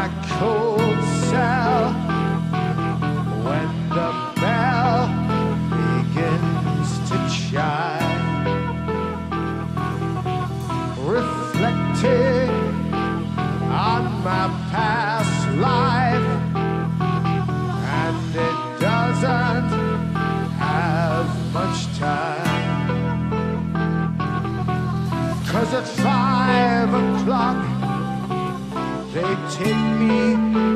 my cold cell. When the bell begins to chime, reflecting on my past life, and it doesn't have much time. Cause at five take me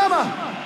chama!